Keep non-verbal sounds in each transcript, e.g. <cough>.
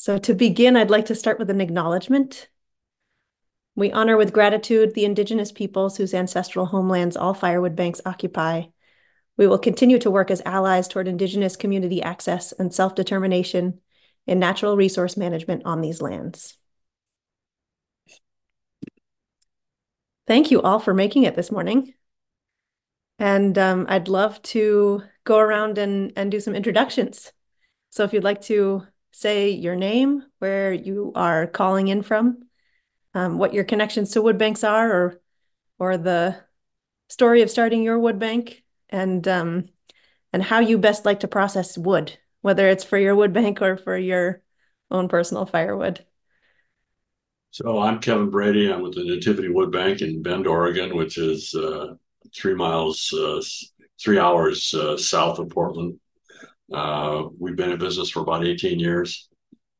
So to begin, I'd like to start with an acknowledgement. We honor with gratitude the Indigenous peoples whose ancestral homelands all firewood banks occupy. We will continue to work as allies toward Indigenous community access and self-determination in natural resource management on these lands. Thank you all for making it this morning. And um, I'd love to go around and, and do some introductions. So if you'd like to say your name, where you are calling in from, um, what your connections to wood banks are, or or the story of starting your wood bank, and um, and how you best like to process wood, whether it's for your wood bank or for your own personal firewood. So I'm Kevin Brady. I'm with the Nativity Wood Bank in Bend, Oregon, which is uh, three miles, uh, three hours uh, south of Portland. Uh, we've been in business for about 18 years.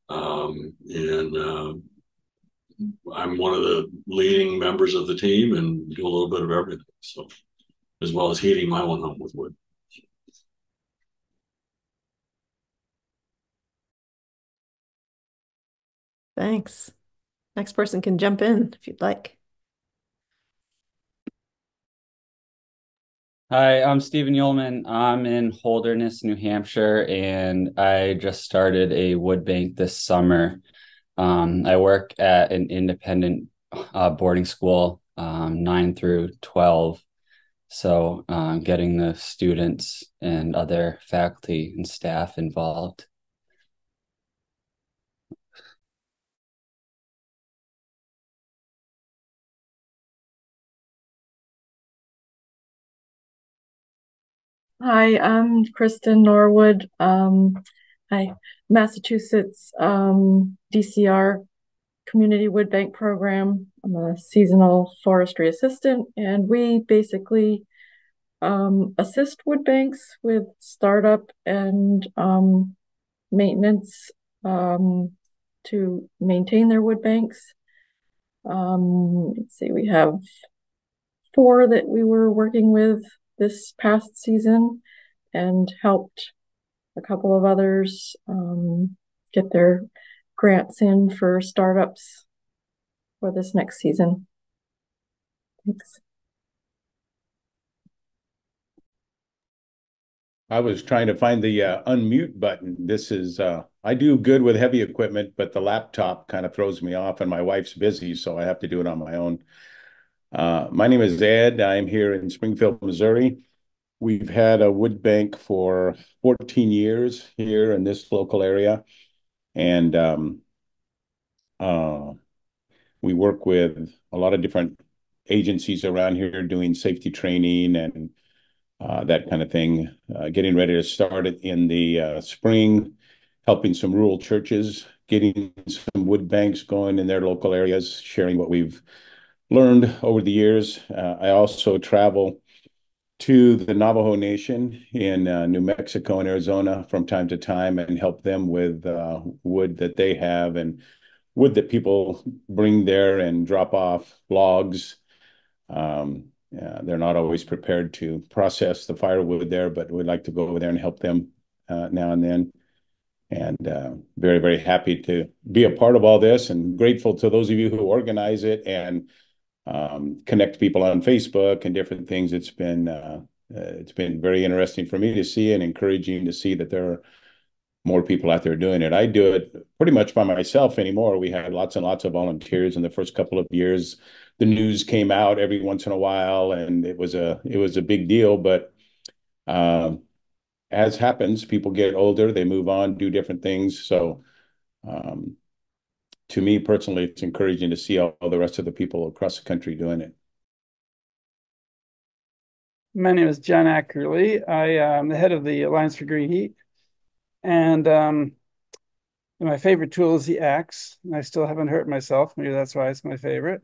Um, and uh, I'm one of the leading members of the team and do a little bit of everything. So, as well as heating my own home with wood. Thanks. Next person can jump in if you'd like. Hi, I'm Stephen Yulman. I'm in Holderness, New Hampshire, and I just started a wood bank this summer. Um, I work at an independent uh, boarding school, um, 9 through 12. So, um, getting the students and other faculty and staff involved. Hi, I'm Kristen Norwood. Um, hi, Massachusetts um, DCR Community Wood Bank Program. I'm a seasonal forestry assistant, and we basically um, assist wood banks with startup and um, maintenance um, to maintain their wood banks. Um, let's see, we have four that we were working with this past season and helped a couple of others um, get their grants in for startups for this next season. Thanks. I was trying to find the uh, unmute button. This is, uh, I do good with heavy equipment, but the laptop kind of throws me off and my wife's busy, so I have to do it on my own. Uh, my name is Ed. I'm here in Springfield, Missouri. We've had a wood bank for 14 years here in this local area. And um, uh, we work with a lot of different agencies around here doing safety training and uh, that kind of thing. Uh, getting ready to start it in the uh, spring, helping some rural churches, getting some wood banks going in their local areas, sharing what we've learned over the years. Uh, I also travel to the Navajo Nation in uh, New Mexico and Arizona from time to time and help them with uh, wood that they have and wood that people bring there and drop off logs. Um, yeah, they're not always prepared to process the firewood there, but we'd like to go over there and help them uh, now and then. And uh, very, very happy to be a part of all this and grateful to those of you who organize it and um, connect people on Facebook and different things. It's been uh, uh, it's been very interesting for me to see and encouraging to see that there are more people out there doing it. I do it pretty much by myself anymore. We had lots and lots of volunteers in the first couple of years. The news came out every once in a while, and it was a it was a big deal. But um, as happens, people get older, they move on, do different things. So um, to me personally, it's encouraging to see all, all the rest of the people across the country doing it. My name is John Ackerly. I am the head of the Alliance for Green Heat. And um, my favorite tool is the axe. I still haven't hurt myself. Maybe that's why it's my favorite.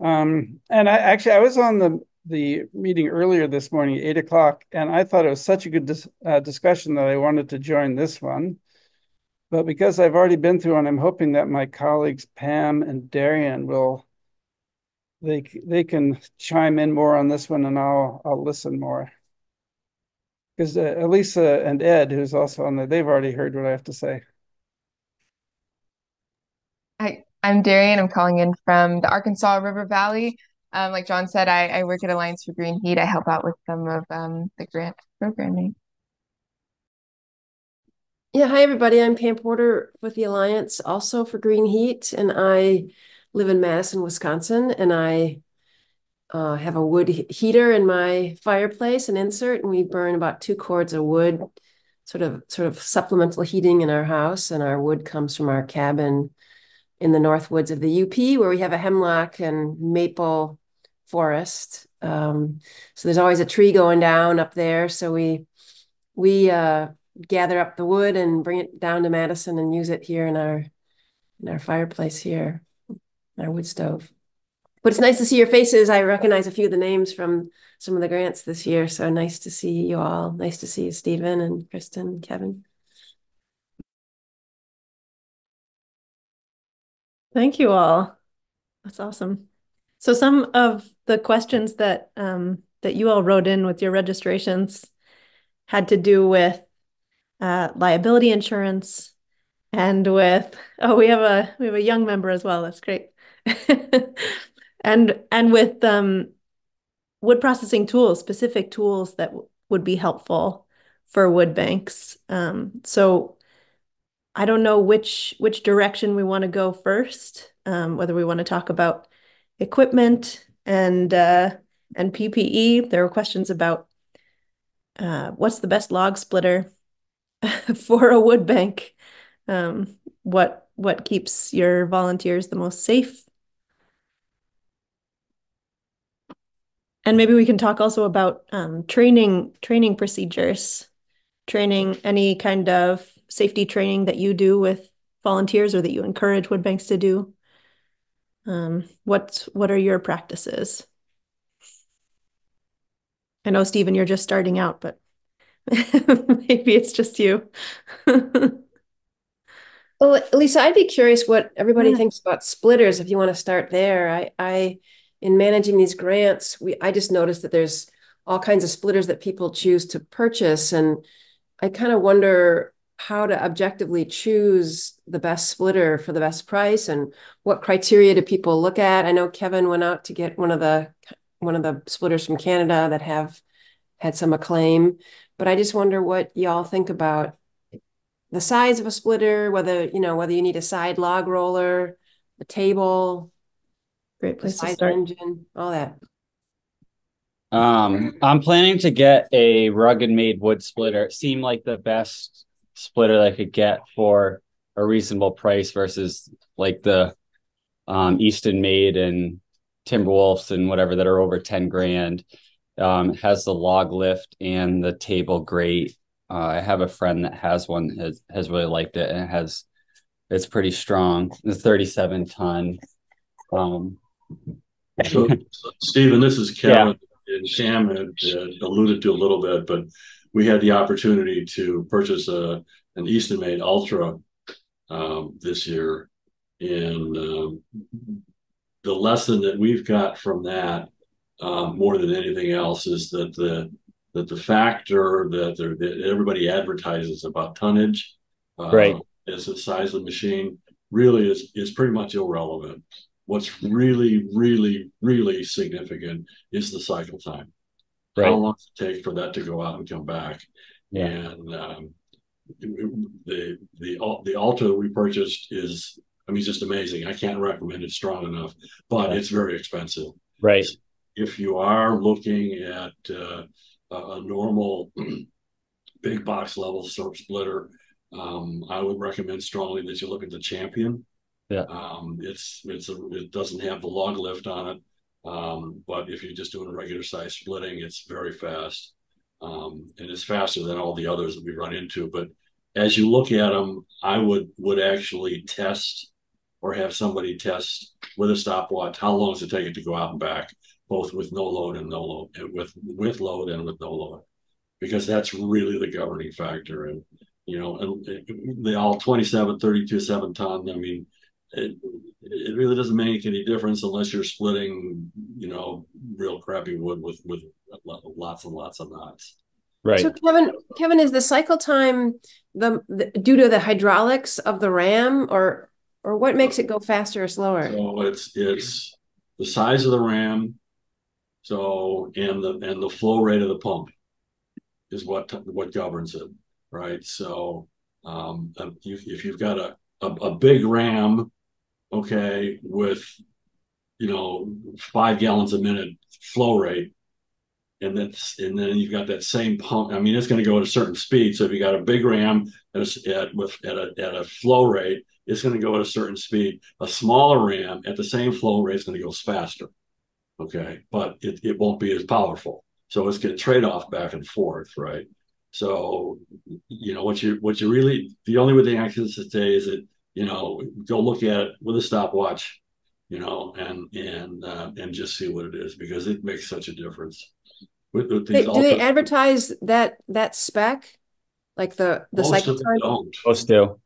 Um, and I actually, I was on the, the meeting earlier this morning, eight o'clock, and I thought it was such a good dis uh, discussion that I wanted to join this one. But because I've already been through one, I'm hoping that my colleagues Pam and Darian will they they can chime in more on this one, and I'll I'll listen more. Because uh, Elisa and Ed, who's also on there, they've already heard what I have to say. Hi, I'm Darian. I'm calling in from the Arkansas River Valley. Um, like John said, I, I, work at Alliance for Green Heat. I help out with some of um, the grant programming. Yeah, hi everybody. I'm Pam Porter with the Alliance, also for Green Heat, and I live in Madison, Wisconsin, and I uh, have a wood heater in my fireplace, an insert, and we burn about two cords of wood, sort of sort of supplemental heating in our house, and our wood comes from our cabin in the north woods of the UP, where we have a hemlock and maple forest. Um, so there's always a tree going down up there. So we we uh, gather up the wood and bring it down to Madison and use it here in our in our fireplace here, our wood stove. But it's nice to see your faces. I recognize a few of the names from some of the grants this year. So nice to see you all. Nice to see you, Stephen and Kristen Kevin. Thank you all. That's awesome. So some of the questions that um, that you all wrote in with your registrations had to do with uh, liability insurance and with oh we have a we have a young member as well. That's great. <laughs> and and with um, wood processing tools, specific tools that would be helpful for wood banks. Um, so I don't know which which direction we want to go first. Um, whether we want to talk about equipment and uh, and PPE. There were questions about uh, what's the best log splitter <laughs> for a wood bank. Um, what what keeps your volunteers the most safe? And maybe we can talk also about um, training training procedures, training any kind of safety training that you do with volunteers or that you encourage wood banks to do? Um, what what are your practices? I know, Stephen, you're just starting out, but <laughs> maybe it's just you. <laughs> well, Lisa, I'd be curious what everybody yeah. thinks about splitters. If you want to start there, I, I, in managing these grants, we I just noticed that there's all kinds of splitters that people choose to purchase, and I kind of wonder how to objectively choose the best splitter for the best price and what criteria do people look at i know kevin went out to get one of the one of the splitters from canada that have had some acclaim but i just wonder what y'all think about the size of a splitter whether you know whether you need a side log roller a table great place to start. engine all that. Um i'm planning to get a rugged made wood splitter. It seemed like the best splitter that I could get for a reasonable price versus like the um, Eastonmade and Timberwolves and whatever that are over 10 grand. Um, has the log lift and the table great. Uh, I have a friend that has one has has really liked it and it has it's pretty strong. It's 37 ton. Um, so, Stephen, this is Kevin yeah. and Sam had uh, alluded to a little bit, but we had the opportunity to purchase a an Eastonmade Ultra um, this year, and um, the lesson that we've got from that um, more than anything else is that the that the factor that, that everybody advertises about tonnage, uh, right, as the size of the machine, really is is pretty much irrelevant. What's really, really, really significant is the cycle time. Right. How long does it take for that to go out and come back? Yeah. And um, the the the Ultra we purchased is I mean just amazing. I can't recommend it strong enough, but it's very expensive. Right. If you are looking at uh, a normal <clears throat> big box level splitter, um, I would recommend strongly that you look at the Champion. Yeah. Um, it's it's a, it doesn't have the log lift on it. Um, but if you're just doing a regular size splitting, it's very fast. Um, and it's faster than all the others that we run into. But as you look at them, I would would actually test or have somebody test with a stopwatch how long does it take it to go out and back, both with no load and no load, eh, with with load and with no load, because that's really the governing factor. And you know, and eh, they all 27, 32, seven ton. I mean, it, it really doesn't make any difference unless you're splitting, you know, real crappy wood with with lots and lots of knots. Right. So Kevin, Kevin, is the cycle time the, the due to the hydraulics of the ram, or or what makes it go faster or slower? So it's it's the size of the ram, so and the and the flow rate of the pump is what what governs it, right? So um, if, if you've got a, a a big ram, okay, with you know five gallons a minute flow rate, and that's and then you've got that same pump. I mean, it's going to go at a certain speed. So if you got a big ram at a, at with at a at a flow rate, it's going to go at a certain speed. A smaller ram at the same flow rate is going to go faster. Okay, but it, it won't be as powerful. So it's going to trade off back and forth, right? So you know what you what you really the only way the access today is that you know go look at it with a stopwatch, you know, and and uh, and just see what it is because it makes such a difference. With, with they, do they advertise that that spec, like the the cycle time? Don't. Most do.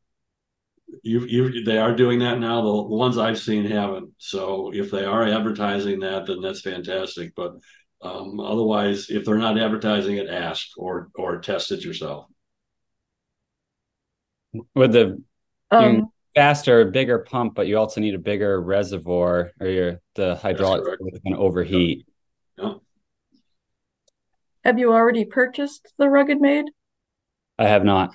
You, you, they are doing that now. The, the ones I've seen haven't. So if they are advertising that, then that's fantastic. But um, otherwise, if they're not advertising it, ask or or test it yourself. With the um, faster, bigger pump, but you also need a bigger reservoir, or your the hydraulic is going to overheat. Yeah. Have you already purchased the Rugged Made? I have not.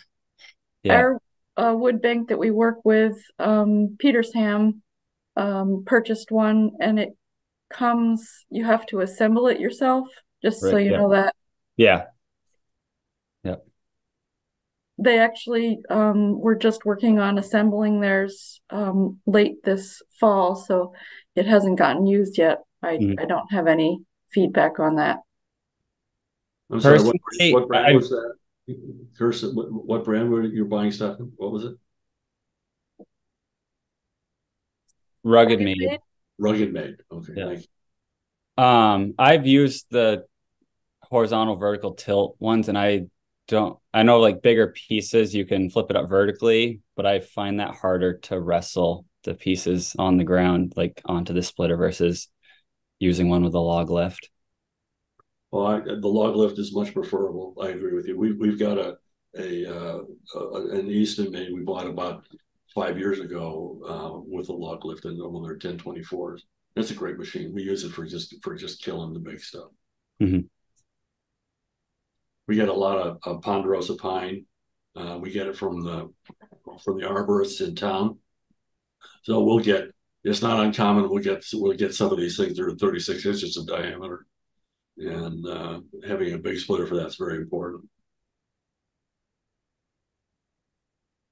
Yeah. Our uh, wood bank that we work with, um, Petersham, um, purchased one, and it comes. You have to assemble it yourself, just right, so you yeah. know that. Yeah. Yep. They actually um, were just working on assembling theirs um, late this fall, so it hasn't gotten used yet. I, mm. I don't have any feedback on that. I'm sorry, what, what brand I, was that? Kirsten, what, what brand were you buying stuff? What was it? Rugged Made. Rugged Made. Okay. Yeah. Um, I've used the horizontal vertical tilt ones and I don't I know like bigger pieces you can flip it up vertically, but I find that harder to wrestle the pieces on the ground like onto the splitter versus using one with a log lift. Well, I, the log lift is much preferable. I agree with you. We've we've got a a, uh, a an Eastonmade we bought about five years ago uh, with a log lift and one of their 1024s. That's a great machine. We use it for just for just killing the big stuff. Mm-hmm. We get a lot of, of ponderosa pine. Uh, we get it from the from the arborists in town. So we'll get. It's not uncommon. We'll get we'll get some of these things that are 36 inches in diameter and uh, having a big splitter for that's very important.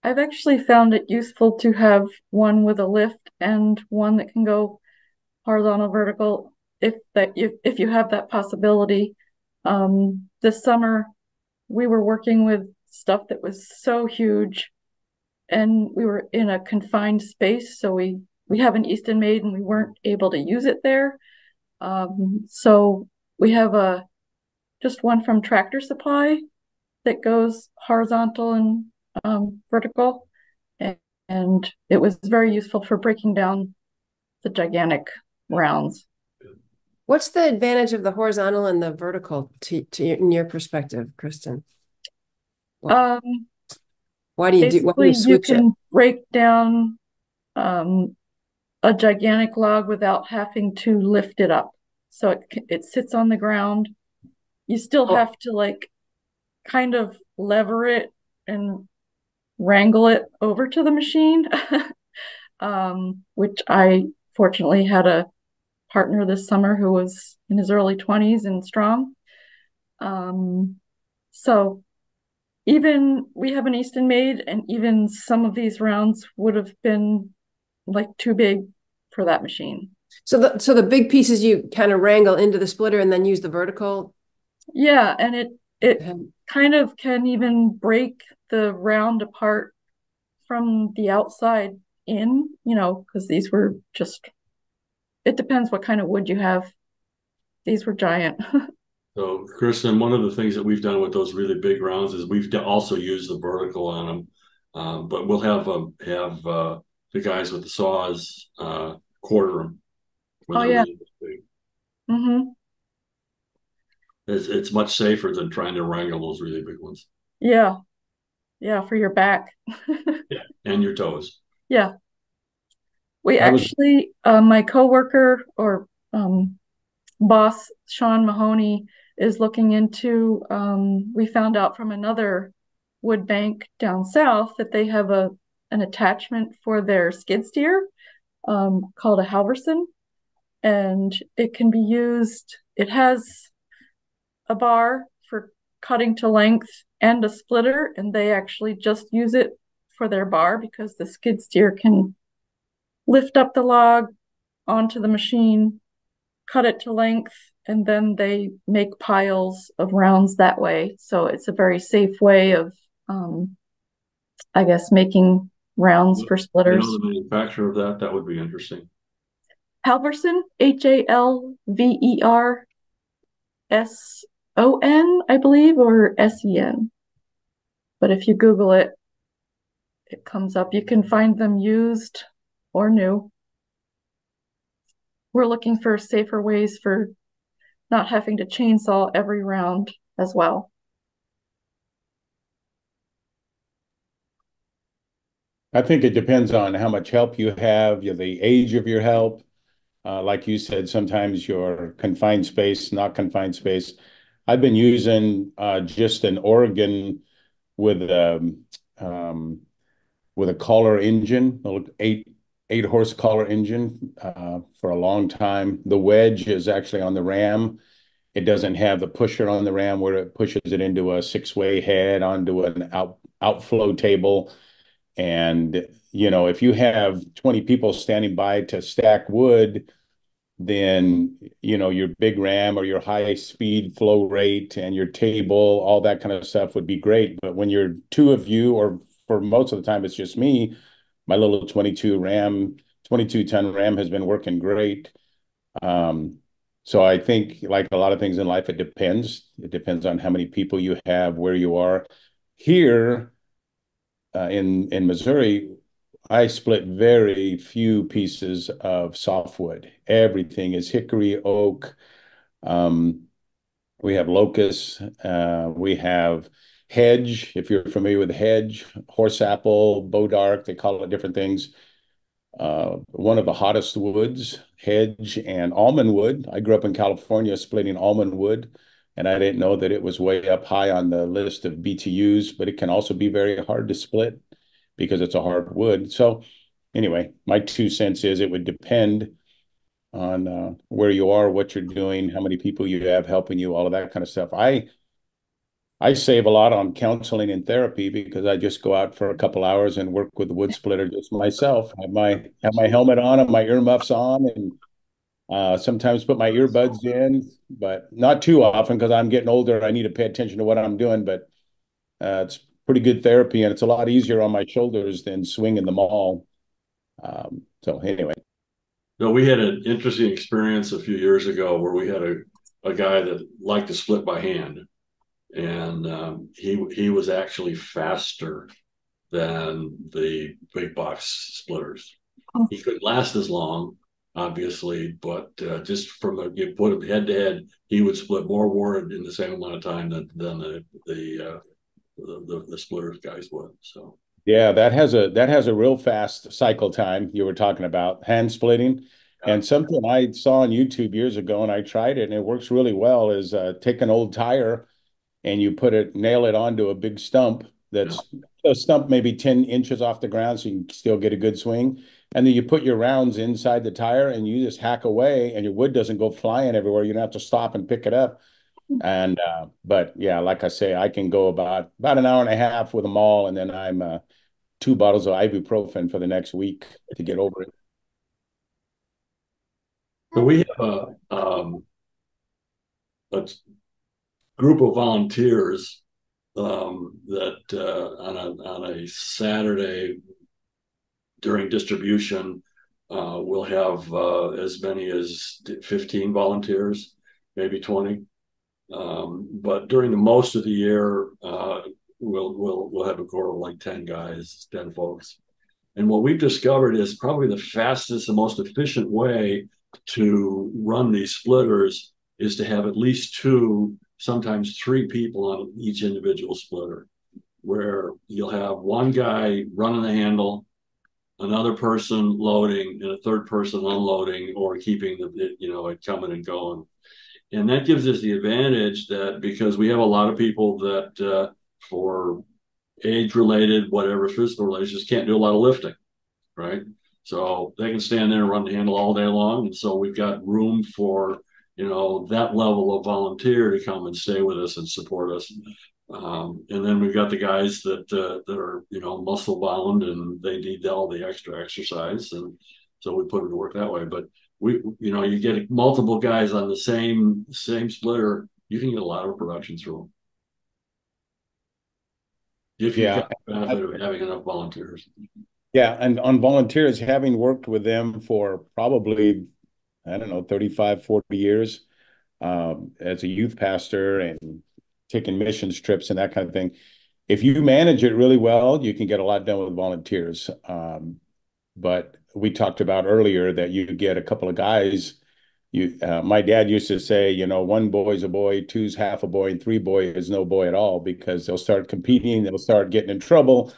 I've actually found it useful to have one with a lift and one that can go horizontal vertical if that if, if you have that possibility. Um, this summer we were working with stuff that was so huge and we were in a confined space so we we have an Eastonmade and we weren't able to use it there. Um, so we have a just one from Tractor Supply that goes horizontal and um, vertical, and, and it was very useful for breaking down the gigantic rounds. What's the advantage of the horizontal and the vertical to, to in your perspective, Kristen? Um, why do you do? Why do you switch you can it? break down um, a gigantic log without having to lift it up so it it sits on the ground. You still oh. have to like kind of lever it and wrangle it over to the machine. <laughs> um, which I fortunately had a partner this summer who was in his early 20s and strong. Um, so even we have an Eastonmade, and even some of these rounds would have been like too big for that machine. So the so the big pieces you kind of wrangle into the splitter and then use the vertical. Yeah, and it it kind of can even break the round apart from the outside in, you know, because these were just it depends what kind of wood you have. These were giant. <laughs> so, Kristen, one of the things that we've done with those really big rounds is we've also used the vertical on them, um, but we'll have um, have uh, the guys with the saws uh, quarter them Oh yeah. Mm-hmm. It's it's much safer than trying to wrangle those really big ones. Yeah. Yeah, for your back. <laughs> yeah, and your toes. Yeah. We I was- actually, uh, my coworker or um, boss, Sean Mahoney, is looking into. Um, we found out from another wood bank down south that they have a an attachment for their skid steer um, called a Halverson, and it can be used. It has a bar for cutting to length and a splitter, and they actually just use it for their bar because the skid steer can lift up the log onto the machine, cut it to length, and then they make piles of rounds that way. So it's a very safe way of, um, I guess, making rounds for splitters. You know the manufacturer of that? That would be interesting. Halverson, H A L V E R S O N, I believe, or S E N. But if you Google it, it comes up. You can find them used or new. We're looking for safer ways for not having to chainsaw every round as well. I think it depends on how much help you have, the age of your help. Uh, like you said, sometimes your confined space, not confined space. I've been using uh, just an Oregon with um, um, with a Kohler engine, a little eight eight horse Kohler engine uh, for a long time. The wedge is actually on the ram. It doesn't have the pusher on the ram where it pushes it into a six way head onto an out outflow table. And, you know, if you have 20 people standing by to stack wood, then, you know, your big ram or your high speed flow rate and your table, all that kind of stuff would be great. But when you're two of you, or for most of the time, it's just me, my little 22 ram, 22 ton ram has been working great. Um, so I think like a lot of things in life, it depends. It depends on how many people you have, where you are. Here, uh, in in Missouri, I split very few pieces of softwood. Everything is hickory, oak. Um, we have locust. Uh, we have hedge. If you're familiar with hedge, horse apple, bodark, they call it different things. Uh, one of the hottest woods, hedge and almond wood. I grew up in California splitting almond wood and I didn't know that it was way up high on the list of BTUs, but it can also be very hard to split because it's a hard wood. So anyway, my two cents is it would depend on uh, where you are, what you're doing, how many people you have helping you, all of that kind of stuff. I I save a lot on counseling and therapy because I just go out for a couple hours and work with the wood splitter just myself. Have my have my helmet on and my earmuffs on and uh, sometimes put my earbuds in, but not too often because I'm getting older. I need to pay attention to what I'm doing, but uh, it's pretty good therapy and it's a lot easier on my shoulders than swinging the maul. Um, so anyway. No, we had an interesting experience a few years ago where we had a, a guy that liked to split by hand. And um, he he was actually faster than the big box splitters. Oh. He couldn't last as long, obviously, but uh, just from a you put him head to head, he would split more wood in the same amount of time than than the the uh, the, the, the splitters guys would. So Yeah, that has a that has a real fast cycle time you were talking about, hand splitting. And something I saw on YouTube years ago and I tried it and it works really well is uh, take an old tire and you put it nail it onto a big stump that's a stump maybe 10 inches off the ground so you can still get a good swing. And then you put your rounds inside the tire and you just hack away and your wood doesn't go flying everywhere. You don't have to stop and pick it up. And uh, but yeah, like I say, I can go about about an hour and a half with them all, and then I'm uh, two bottles of ibuprofen for the next week to get over it. So we have a, um, a group of volunteers um, that uh, on a on a Saturday during distribution, uh, we'll have uh, as many as 15 volunteers, maybe 20. Um, but during the most of the year, uh, we'll we'll we'll have a core of like 10 guys, 10 folks. And what we've discovered is probably the fastest and most efficient way to run these splitters is to have at least two, sometimes three people on each individual splitter, where you'll have one guy running the handle, another person loading and a third person unloading or keeping the you know it coming and going and that gives us the advantage that because we have a lot of people that uh, for age related whatever physical relations can't do a lot of lifting right? So they can stand there and run the handle all day long. And so we've got room for you know that level of volunteer to come and stay with us and support us. Um, and then we've got the guys that uh, that are you know muscle bound and they need all the extra exercise, and so we put them to work that way. But we you know you get multiple guys on the same same splitter, you can get a lot of production through them. If you yeah. the benefit of having enough volunteers. Yeah, and on volunteers, having worked with them for probably, I don't know, 35, 40 years um, as a youth pastor and taking missions trips and that kind of thing. If you manage it really well, you can get a lot done with volunteers. Um, but we talked about earlier that you get a couple of guys. You, uh, my dad used to say, you know, one boy's a boy, two's half a boy, and three boy is no boy at all because they'll start competing, they'll start getting in trouble.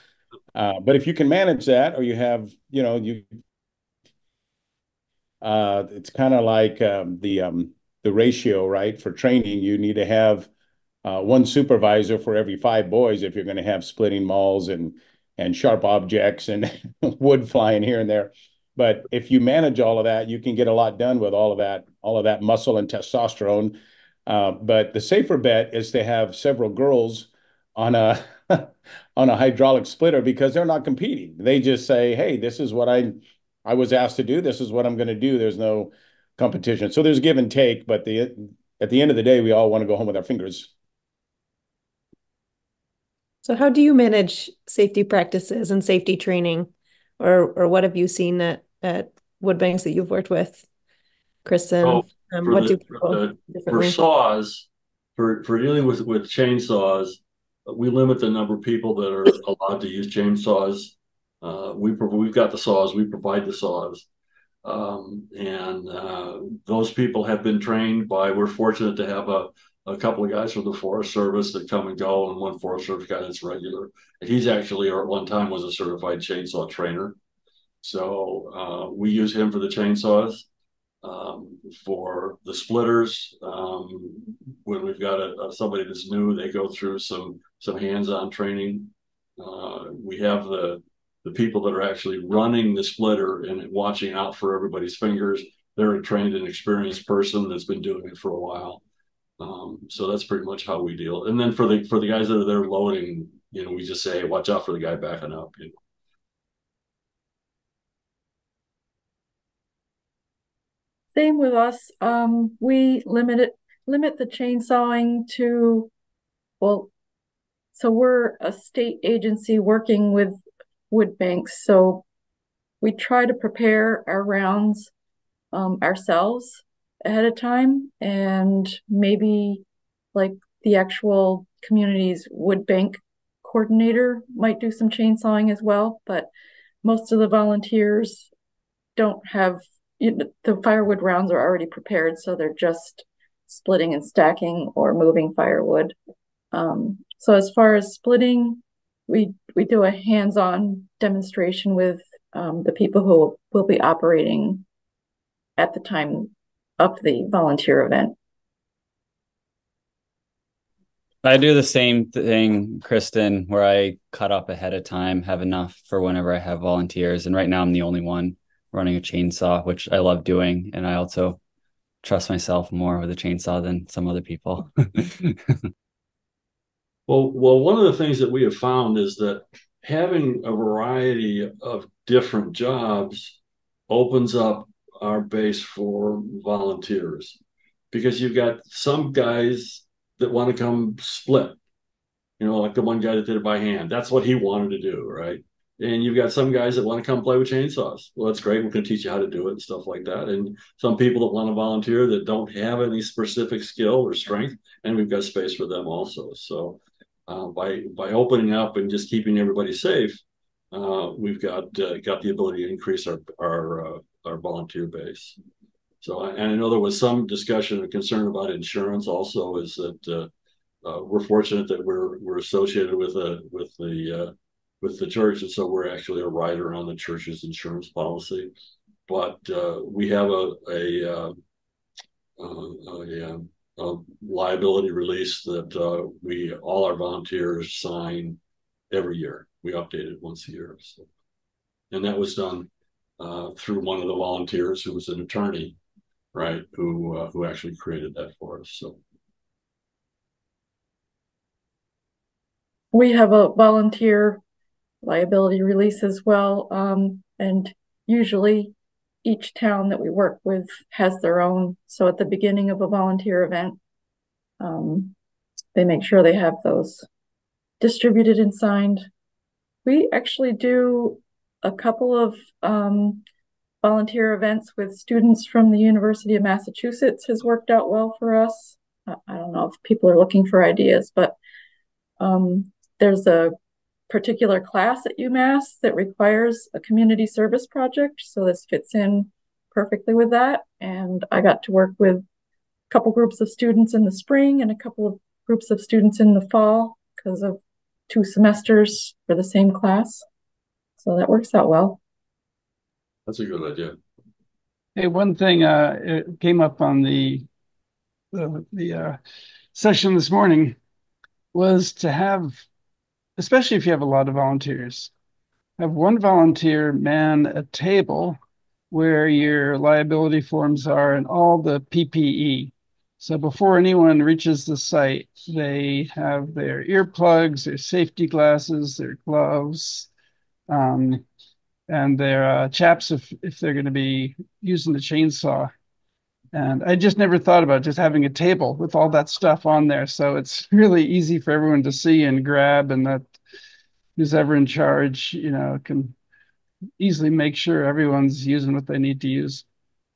Uh, but if you can manage that, or you have, you know, you, uh, it's kind of like um, the um, the ratio, right? For training, you need to have uh, one supervisor for every five boys if you're going to have splitting mauls and and sharp objects and <laughs> wood flying here and there. But if you manage all of that, you can get a lot done with all of that, all of that muscle and testosterone. Uh, but the safer bet is to have several girls on a <laughs> on a hydraulic splitter because they're not competing. They just say, "Hey, this is what I I was asked to do. This is what I'm going to do." There's no competition, so there's give and take. But the at the end of the day, we all want to go home with our fingers so how do you manage safety practices and safety training? Or or what have you seen at, at wood banks that you've worked with, Kristen? Oh, um, what the, do for, the, for saws, for, for dealing with, with chainsaws, we limit the number of people that are allowed to use chainsaws. Uh, we we've got the saws, we provide the saws. Um, and uh, those people have been trained by, we're fortunate to have a, a couple of guys from the Forest Service that come and go, and one Forest Service guy that's regular. And he's actually, or at one time, was a certified chainsaw trainer. So uh, we use him for the chainsaws. Um, for the splitters, um, when we've got a, a, somebody that's new, they go through some some hands-on training. Uh, we have the the people that are actually running the splitter and watching out for everybody's fingers. They're a trained and experienced person that's been doing it for a while. Um, so that's pretty much how we deal. And then for the for the guys that are there loading, you know, we just say, watch out for the guy backing up. You know. Same with us. Um, we limit it limit the chainsawing to well, so we're a state agency working with wood banks, so we try to prepare our rounds um, ourselves ahead of time and maybe like the actual community's wood bank coordinator might do some chainsawing as well but most of the volunteers don't have you know, the firewood rounds are already prepared so they're just splitting and stacking or moving firewood. Um, so as far as splitting we we do a hands-on demonstration with um, the people who will be operating at the time of the volunteer event. I do the same thing, Kristen, where I cut up ahead of time, have enough for whenever I have volunteers. And right now I'm the only one running a chainsaw, which I love doing. And I also trust myself more with a chainsaw than some other people. <laughs> well, well, one of the things that we have found is that having a variety of different jobs opens up our base for volunteers because you've got some guys that want to come split, you know, like the one guy that did it by hand. That's what he wanted to do, right? And you've got some guys that want to come play with chainsaws. Well, that's great. We're going to teach you how to do it and stuff like that. And some people that want to volunteer that don't have any specific skill or strength, and we've got space for them also. So uh, by by opening up and just keeping everybody safe, uh, we've got uh, got the ability to increase our our uh, our volunteer base. So, and I know there was some discussion and concern about insurance. Also, is that uh, uh, we're fortunate that we're we're associated with a with the with the church, and so we're actually a rider on the church's insurance policy. But uh, we have a a, uh, uh a, um, a liability release that uh, we all our volunteers sign every year. We update it once a year, so. and that was done uh, through one of the volunteers who was an attorney, right? Who who actually created that for us. So. We have a volunteer liability release as well. Um, and usually each town that we work with has their own. So at the beginning of a volunteer event, um, they make sure they have those distributed and signed. We actually do a couple of um, volunteer events with students from the University of Massachusetts has worked out well for us. I don't know if people are looking for ideas, but um, there's a particular class at UMass that requires a community service project. So this fits in perfectly with that. And I got to work with a couple groups of students in the spring and a couple of groups of students in the fall because of two semesters for the same class. So that works out well. That's a good idea. Hey, one thing uh, it came up on the the, the uh, session this morning was to have especially if you have a lot of volunteers. Have one volunteer man a table where your liability forms are and all the PPE. So before anyone reaches the site, they have their earplugs, their safety glasses, their gloves, um, and their uh, chaps if, if they're going to be using the chainsaw. And I just never thought about just having a table with all that stuff on there. So it's <laughs> really easy for everyone to see and grab, and that who's ever in charge, you know, can easily make sure everyone's using what they need to use.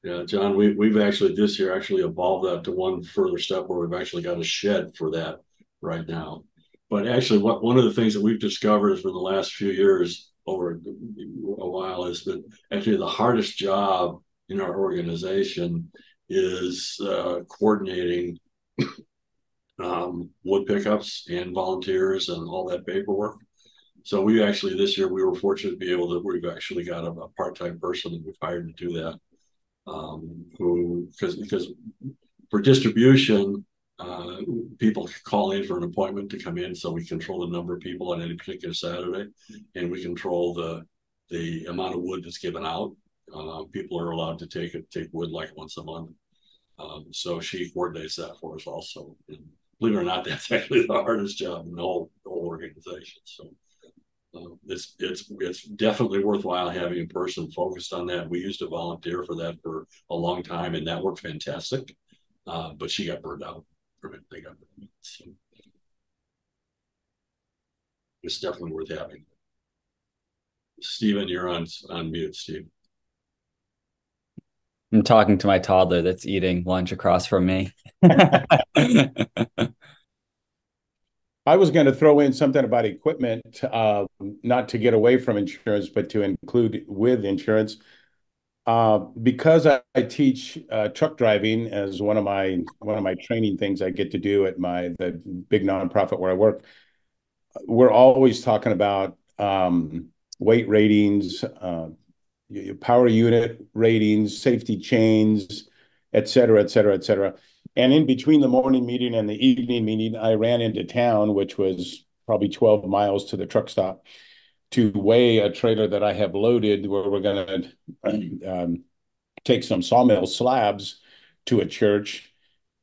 Yeah, John, we, we've actually this year actually evolved that to one further step where we've actually got a shed for that right now. But actually, what one of the things that we've discovered for the last few years over a while has been actually the hardest job in our organization is uh, coordinating um, wood pickups and volunteers and all that paperwork. So we actually this year we were fortunate to be able to. We've actually got a, a part-time person that we've hired to do that. Um, who because because for distribution, uh, people call in for an appointment to come in, so we control the number of people on any particular Saturday, and we control the the amount of wood that's given out. Uh, people are allowed to take it take wood like once a month. Um, so she coordinates that for us also. And believe it or not, <laughs> that's actually the hardest job in the whole, the whole organization. So uh, it's it's it's definitely worthwhile having a person focused on that. We used to volunteer for that for a long time, and that worked fantastic. Uh, but she got burned out from it. They got burned out. So it's definitely worth having. Stephen, you're on on mute, Steve. I'm talking to my toddler that's eating lunch across from me. <laughs> I was going to throw in something about equipment, uh, not to get away from insurance, but to include with insurance. Uh, because I, I teach uh, truck driving as one of my one of my training things I get to do at my the big nonprofit where I work, we're always talking about um, weight ratings, uh, power unit ratings, safety chains, et cetera, et cetera, et cetera. And in between the morning meeting and the evening meeting, I ran into town, which was probably 12 miles to the truck stop, to weigh a trailer that I have loaded where we're going to um, take some sawmill slabs to a church.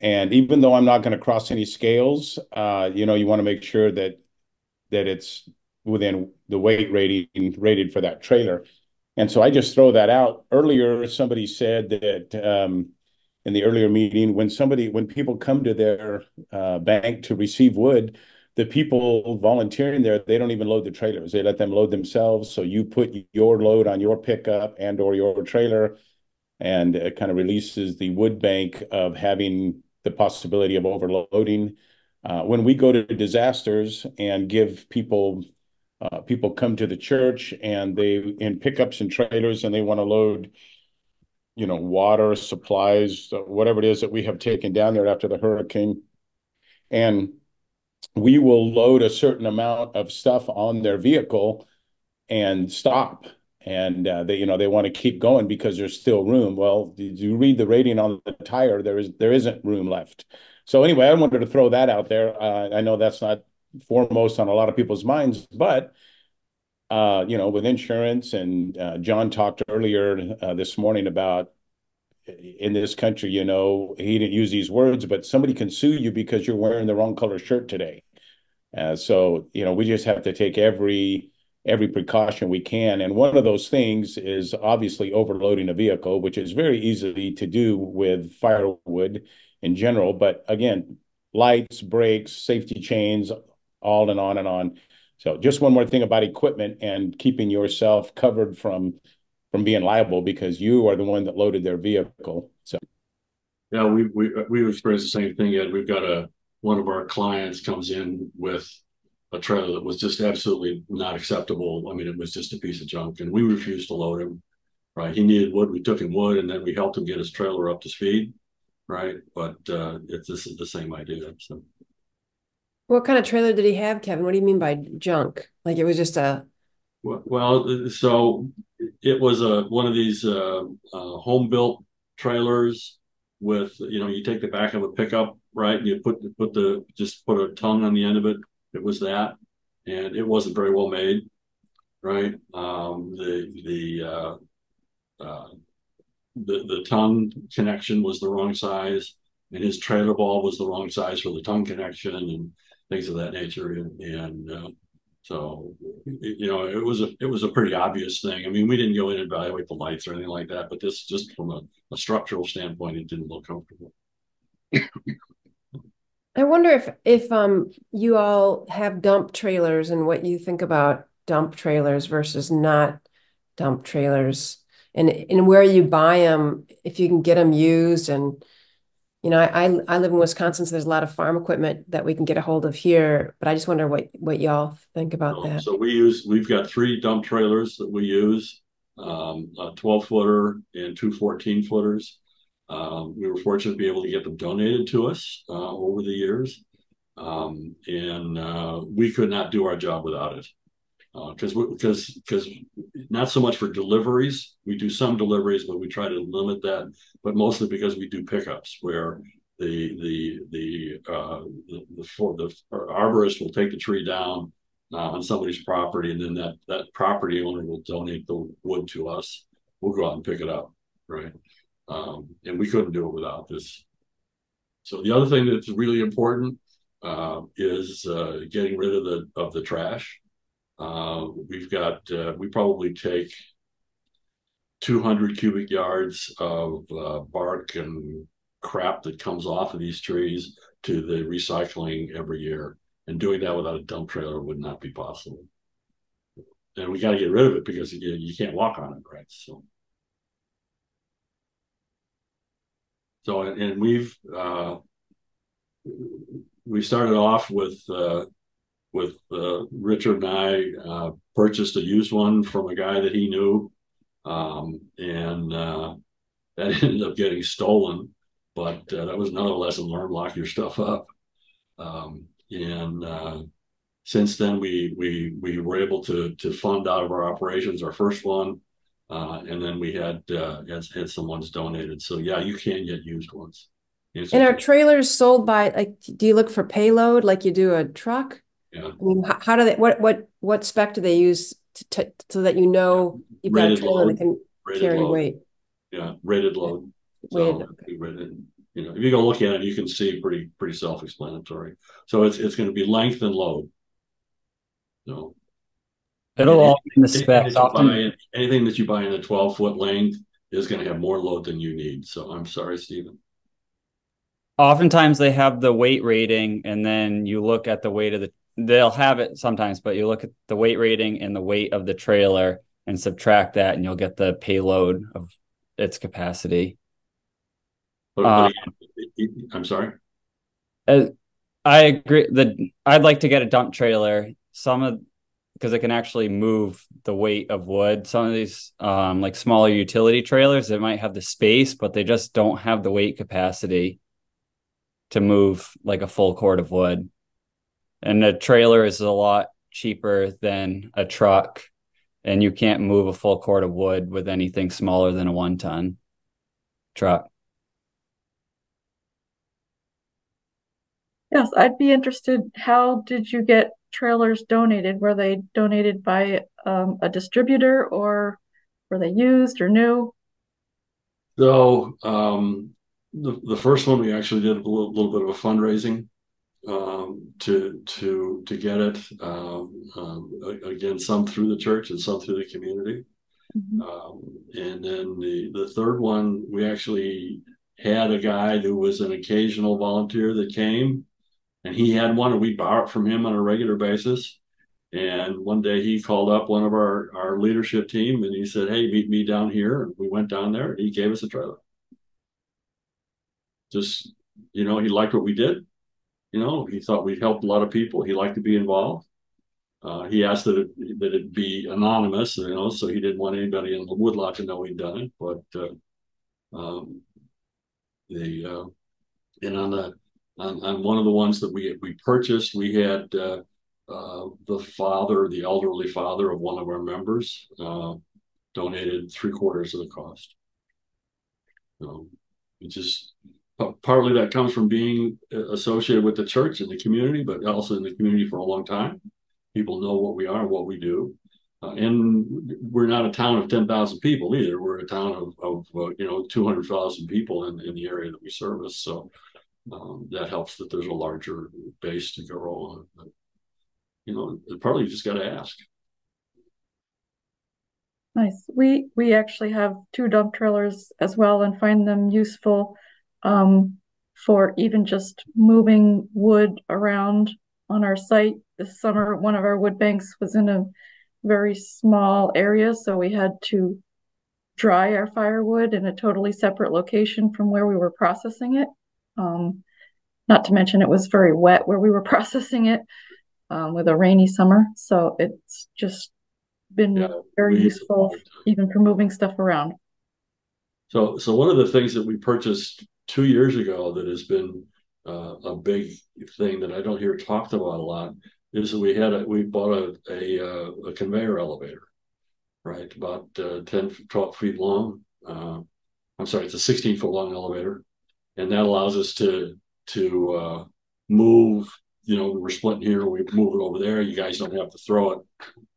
And even though I'm not going to cross any scales, uh, you know, you want to make sure that that it's within the weight rating rated for that trailer. And so I just throw that out. Earlier, somebody said that um, in the earlier meeting, when somebody, when people come to their uh, bank to receive wood, the people volunteering there, they don't even load the trailers. They let them load themselves. So you put your load on your pickup and or your trailer, and it kind of releases the wood bank of having the possibility of overloading. Uh, when we go to disasters and give people, uh, people come to the church and they in pickups and trailers and they want to load you know, water, supplies, whatever it is that we have taken down there after the hurricane. And we will load a certain amount of stuff on their vehicle and stop. And uh, they, you know, they want to keep going because there's still room. Well, did you read the rating on the tire? There is there isn't room left. So anyway, I wanted to throw that out there. Uh, I know that's not foremost on a lot of people's minds, but uh, you know, with insurance and uh, John talked earlier uh, this morning about in this country, you know, he didn't use these words, but somebody can sue you because you're wearing the wrong color shirt today. Uh, so, you know, we just have to take every every precaution we can. And one of those things is obviously overloading a vehicle, which is very easy to do with firewood in general. But again, lights, brakes, safety chains, all and on and on. So just one more thing about equipment and keeping yourself covered from from being liable because you are the one that loaded their vehicle. So yeah, we we we experienced the same thing. Ed, we've got a one of our clients comes in with a trailer that was just absolutely not acceptable. I mean, it was just a piece of junk, and we refused to load him. Right, he needed wood. We took him wood, and then we helped him get his trailer up to speed. Right, but uh, it's this is the same idea. So. What kind of trailer did he have, Kevin? What do you mean by junk? Like it was just a. Well, so it was a one of these uh, uh, home built trailers with you know you take the back of a pickup right and you put put the just put a tongue on the end of it. It was that, and it wasn't very well made, right? Um, the the uh, uh the the tongue connection was the wrong size, and his trailer ball was the wrong size for the tongue connection, and things of that nature. And, and uh, so, you know, it was a it was a pretty obvious thing. I mean, we didn't go in and evaluate the lights or anything like that, but this just from a, a structural standpoint, it didn't look comfortable. I wonder if if um you all have dump trailers and what you think about dump trailers versus not dump trailers and and where you buy them if you can get them used and you know, I, I live in Wisconsin, so there's a lot of farm equipment that we can get a hold of here. But I just wonder what what y'all think about that. So we use we've got three dump trailers that we use, um, a 12 footer and two 14 footers. Um, we were fortunate to be able to get them donated to us uh, over the years, um, and uh, we could not do our job without it because uh, because because not so much for deliveries. We do some deliveries, but we try to limit that. But mostly because we do pickups where the the the uh, the, the, for the arborist will take the tree down uh, on somebody's property, and then that that property owner will donate the wood to us. We'll go out and pick it up, right? Um, and we couldn't do it without this. So the other thing that's really important uh, is uh, getting rid of the of the trash. Uh, we've got, uh, we probably take 200 cubic yards of uh, bark and crap that comes off of these trees to the recycling every year. And doing that without a dump trailer would not be possible. And we got to get rid of it because you, you can't walk on it, right? So, so and we've uh, we started off with uh, with uh, Richard and I uh, purchased a used one from a guy that he knew, um, and uh, that <laughs> ended up getting stolen. But uh, that was another lesson learned: lock your stuff up. Um, and uh, since then, we we we were able to to fund out of our operations our first one, uh, and then we had, had had some ones donated. So yeah, you can get used ones. And are trailers sold by like? Do you look for payload like you do a truck? Yeah. I mean, how, how do they? What what what spec do they use to, to so that you know you've got a trailer that can rated carry load. weight? Yeah, rated load. So rated. rated. You know, if you go look at it, you can see pretty pretty self-explanatory. So it's it's going to be length and load. So it'll all be in the specs. Often, anything that you buy in a 12 foot length is going to have more load than you need. So I'm sorry, Stephen oftentimes they have the weight rating and then you look at the weight of the they'll have it sometimes, but you look at the weight rating and the weight of the trailer and subtract that, and you'll get the payload of its capacity. Uh, I'm sorry. Uh, I agree. The I'd like to get a dump trailer. Some of because it can actually move the weight of wood. Some of these, um, like smaller utility trailers, they might have the space, but they just don't have the weight capacity to move like a full cord of wood. And a trailer is a lot cheaper than a truck and you can't move a full cord of wood with anything smaller than a one ton truck Yes, I'd be interested. How did you get trailers donated? Were they donated by um, a distributor or were they used or new? So um, the the first one we actually did a little, little bit of a fundraising um, to to to get it. Um, um, again, some through the church and some through the community. Mm-hmm. Um, and then the the third one, we actually had a guy who was an occasional volunteer that came, and he had one, and we borrow it from him on a regular basis. And one day he called up one of our, our leadership team and he said, Hey, meet me down here. And we went down there and he gave us a trailer. Just, you know, he liked what we did. You know, he thought we'd helped a lot of people. He liked to be involved. Uh, he asked that it, that it be anonymous, you know, so he didn't want anybody in the woodlot to know he'd done it. But uh, um, the uh, and on the on, on one of the ones that we we purchased, we had uh, uh, the father, the elderly father of one of our members, uh, donated three quarters of the cost. So it just partly that comes from being associated with the church and the community, but also in the community for a long time. People know what we are, and what we do. Uh, and we're not a town of 10,000 people either. We're a town of, of uh, you know, 200,000 people in, in the area that we service. So um, that helps that there's a larger base to grow on. But, you know, partly you just got to ask. Nice. We we actually have two dump trailers as well and find them useful um, for even just moving wood around on our site. This summer, one of our wood banks was in a very small area, so we had to dry our firewood in a totally separate location from where we were processing it. Um, not to mention it was very wet where we were <laughs> processing it um, with a rainy summer. So it's just been yeah, very we, useful even for moving stuff around. So, so one of the things that we purchased two years ago that has been uh, a big thing that I don't hear talked about a lot is that we had a, we bought a, a, uh, a conveyor elevator, right? About uh, 10, 12 feet long. Uh, I'm sorry, it's a 16 foot long elevator. And that allows us to, to uh, move you know, we're splitting here, we move it over there. You guys don't have to throw it,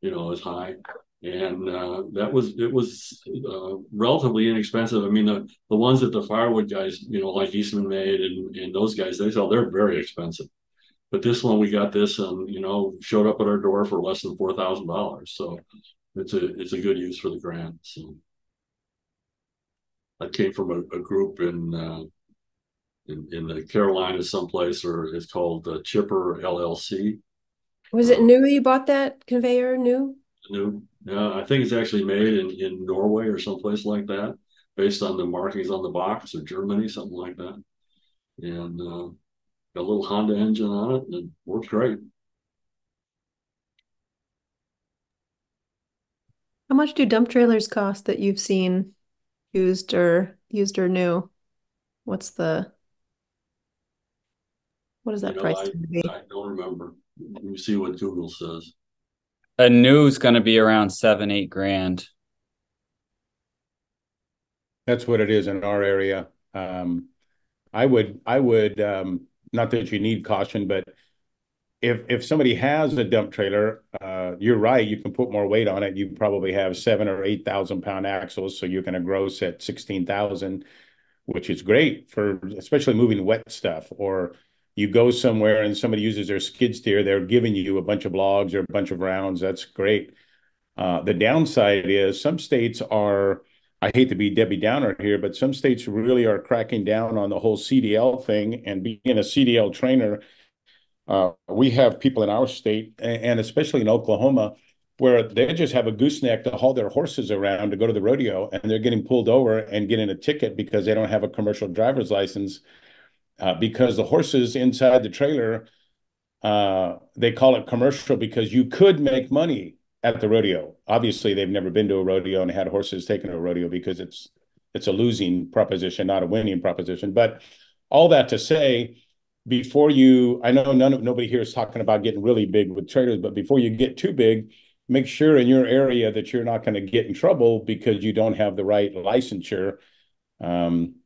you know, as high. And uh, that was it was uh, relatively inexpensive. I mean, the the ones that the firewood guys, you know, like Eastonmade and and those guys, they sell they're very expensive. But this one, we got this, and you know, showed up at our door for less than four thousand dollars. So it's a it's a good use for the grant. So that came from a, a group in uh, in, in the Carolinas someplace, or it's called uh, Chipper LLC. Was it um, new? You bought that conveyor new? New. Yeah, I think it's actually made in, in Norway or someplace like that, based on the markings on the box, or Germany, something like that. And uh, got a little Honda engine on it, and it works great. How much do dump trailers cost that you've seen used or used or new? What's the what is that you know, price I, to be? I don't remember. Let me see what Google says. A new is going to be around seven, eight grand. That's what it is in our area. Um, I would, I would, um, not that you need caution, but if if somebody has a dump trailer, uh, you're right. You can put more weight on it. You probably have seven or eight thousand pound axles, so you're going to gross at sixteen thousand, which is great for especially moving wet stuff or you go somewhere and somebody uses their skid steer, they're giving you a bunch of logs or a bunch of rounds. That's great. Uh, the downside is some states are, I hate to be Debbie Downer here, but some states really are cracking down on the whole CDL thing. And being a CDL trainer, uh, we have people in our state, and especially in Oklahoma, where they just have a gooseneck to haul their horses around to go to the rodeo, and they're getting pulled over and getting a ticket because they don't have a commercial driver's license uh, because the horses inside the trailer, uh, they call it commercial because you could make money at the rodeo. Obviously, they've never been to a rodeo and had horses taken to a rodeo because it's it's a losing proposition, not a winning proposition. But all that to say, before you, I know none of nobody here is talking about getting really big with trailers, but before you get too big, make sure in your area that you're not going to get in trouble because you don't have the right licensure. Um,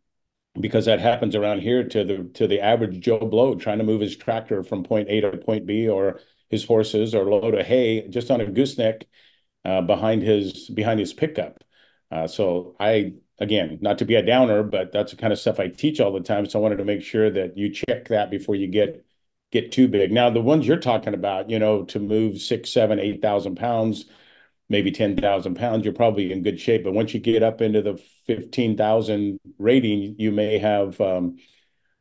because that happens around here to the to the average Joe Blow trying to move his tractor from point A to point B or his horses or load of hay just on a gooseneck uh, behind his behind his pickup. Uh, so I again, not to be a downer, but that's the kind of stuff I teach all the time. So I wanted to make sure that you check that before you get get too big. Now the ones you're talking about, you know, to move six, seven, eight thousand pounds, maybe ten thousand pounds, you're probably in good shape. But once you get up into the fifteen thousand rating, you may have um,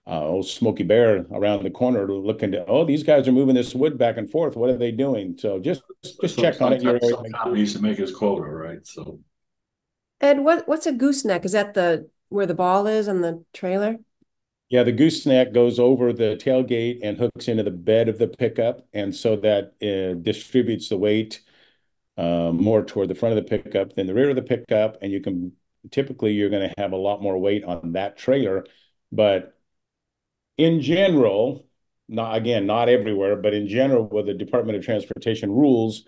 uh, old Smoky Bear around the corner looking to, oh, these guys are moving this wood back and forth. What are they doing? So just just check on it. Some, some companies to make his quota, right? So Ed, what what's a gooseneck? Is that the where the ball is on the trailer? Yeah, the gooseneck goes over the tailgate and hooks into the bed of the pickup, and so that uh, distributes the weight uh, more toward the front of the pickup than the rear of the pickup, and you can typically you're going to have a lot more weight on that trailer, but in general, not again, not everywhere, but in general, with the Department of Transportation rules,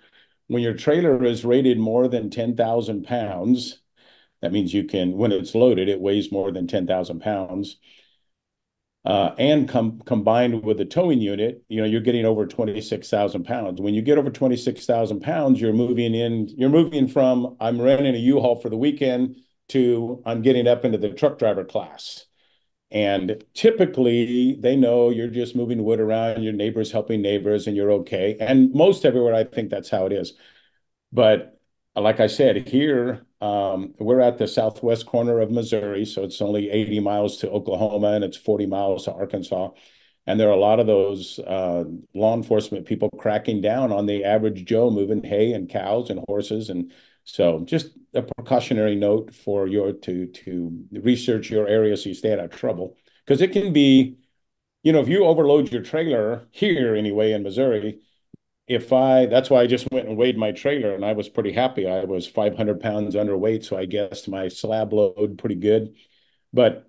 when your trailer is rated more than 10,000 pounds, that means you can, when it's loaded, it weighs more than 10,000 pounds. Uh, and com combined with the towing unit, you know, you're getting over 26,000 pounds. When you get over 26,000 pounds, you're moving in, you're moving from I'm renting a U-Haul for the weekend to I'm getting up into the truck driver class. And typically they know you're just moving wood around, your neighbors helping neighbors, and you're okay. And most everywhere, I think that's how it is. But like I said, here um, we're at the southwest corner of Missouri, so it's only 80 miles to Oklahoma and it's 40 miles to Arkansas. And there are a lot of those uh, law enforcement people cracking down on the average Joe moving hay and cows and horses. And so just a precautionary note for your to to research your area so you stay out of trouble. Because it can be, you know, if you overload your trailer here anyway in Missouri, if I, that's why I just went and weighed my trailer and I was pretty happy. I was 500 pounds underweight. So I guessed my slab load pretty good. But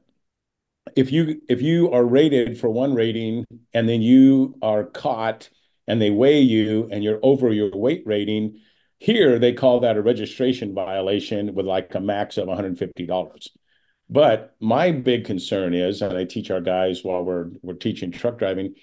if you, if you are rated for one rating and then you are caught and they weigh you and you're over your weight rating, here they call that a registration violation with like a max of $150. But my big concern is, and I teach our guys while we're we're teaching truck driving,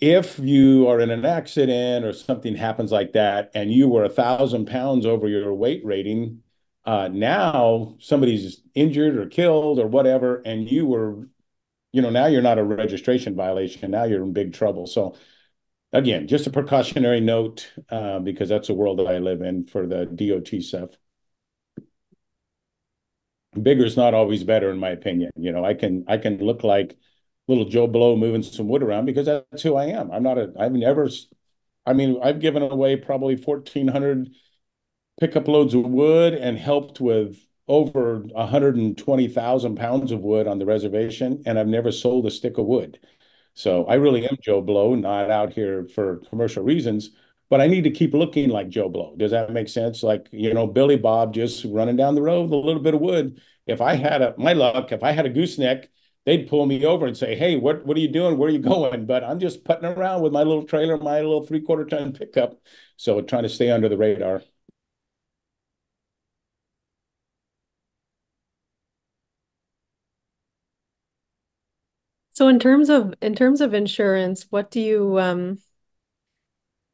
if you are in an accident or something happens like that and you were a thousand pounds over your weight rating uh, now somebody's injured or killed or whatever and you were you know now you're not a registration violation. Now you're in big trouble. So again just a precautionary note uh, because that's the world that i live in for the dot stuff. Bigger is not always better in my opinion. You know i can i can look like little Joe Blow moving some wood around because that's who I am. I'm not a, I've never, I mean, I've given away probably 1,400 pickup loads of wood and helped with over 120,000 pounds of wood on the reservation, and I've never sold a stick of wood. So I really am Joe Blow, not out here for commercial reasons, but I need to keep looking like Joe Blow. Does that make sense? Like, you know, Billy Bob just running down the road with a little bit of wood. If I had a, my luck, if I had a gooseneck they'd pull me over and say, "Hey, what what are you doing? Where are you going?" But I'm just putting around with my little trailer, my little three quarter ton pickup, so trying to stay under the radar. So in terms of in terms of insurance, what do you um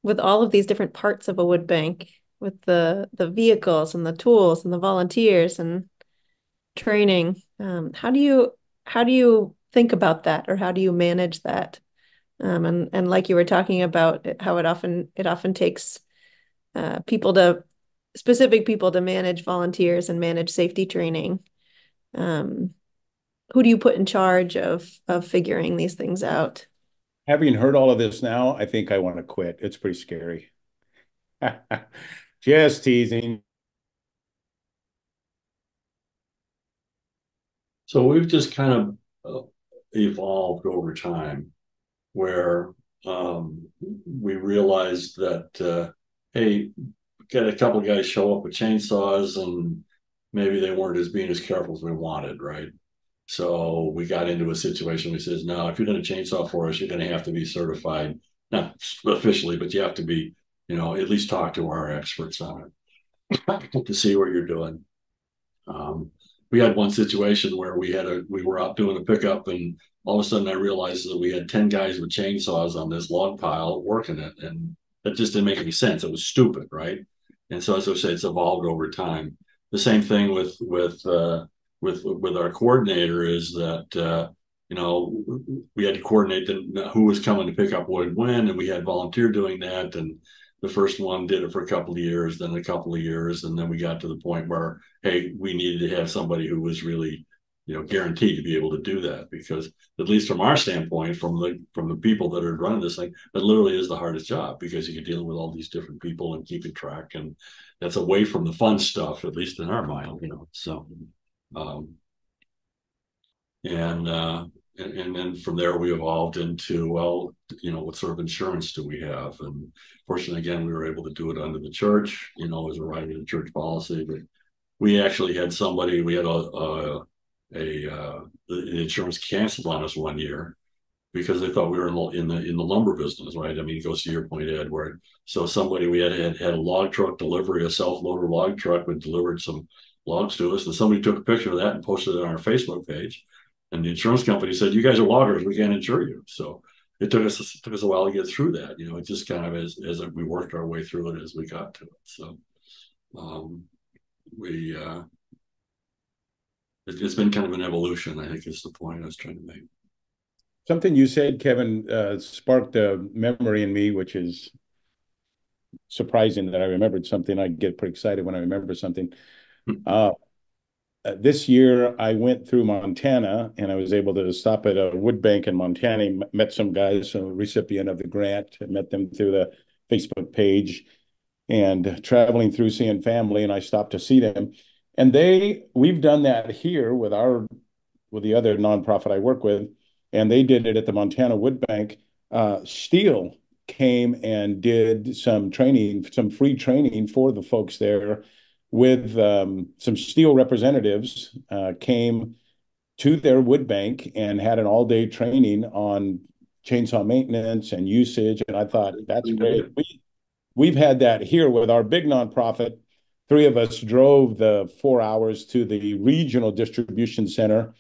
with all of these different parts of a wood bank, with the the vehicles and the tools and the volunteers and training, um, how do you how do you think about that or how do you manage that? Um, and and like you were talking about how it often it often takes uh, people to specific people to manage volunteers and manage safety training. Um, who do you put in charge of of figuring these things out? Having heard all of this now, I think I want to quit. It's pretty scary. <laughs> Just teasing. So we've just kind of uh, evolved over time where um, we realized that, uh, hey, get a couple guys show up with chainsaws and maybe they weren't as being as careful as we wanted, right? So we got into a situation. We says, no, if you're going to chainsaw for us, you're going to have to be certified, not officially, but you have to be, you know, at least talk to our experts on it to see what you're doing. Um, we had one situation where we had a we were out doing a pickup and all of a sudden I realized that we had 10 guys with chainsaws on this log pile working it and that just didn't make any sense. It was stupid, right? And so as I say, it's evolved over time. The same thing with with uh, with with our coordinator is that uh, you know we had to coordinate the, who was coming to pick up wood when, and we had volunteer doing that. And the first one did it for a couple of years, then a couple of years, and then we got to the point where hey, we needed to have somebody who was really you know guaranteed to be able to do that because at least from our standpoint from the from the people that are running this thing that literally is the hardest job because you're dealing with all these different people and keeping track and that's away from the fun stuff at least in our mind you know so um and uh and, and then from there we evolved into well you know what sort of insurance do we have and fortunately again we were able to do it under the church you know as a right of the church policy but we actually had somebody we had a, a a uh, the insurance canceled on us one year because they thought we were in the in the, in the lumber business, right? I mean, it goes to your point, Edward. So somebody we had had, had a log truck delivery, a self loader log truck, that delivered some logs to us, and somebody took a picture of that and posted it on our Facebook page. And the insurance company said, "You guys are loggers, we can't insure you." So it took us it took us a while to get through that. You know, it just kind of as as we worked our way through it as we got to it. So um, we uh, it's been kind of an evolution, I think is the point I was trying to make. Something you said, Kevin, uh, sparked a memory in me, which is surprising that I remembered something. I get pretty excited when I remember something. Hmm. Uh, this year, I went through Montana and I was able to stop at a wood bank in Montana. Met some guys, a recipient of the grant. met them through the Facebook page and traveling through seeing family. And I stopped to see them and they we've done that here with our with the other nonprofit I work with, and they did it at the Montana Wood Bank. Uh, Stihl came and did some training, some free training for the folks there with um, some Stihl representatives uh, came to their wood bank and had an all-day training on chainsaw maintenance and usage. And I thought that's great. We, we've had that here with our big nonprofit three of us drove the four hours to the regional distribution center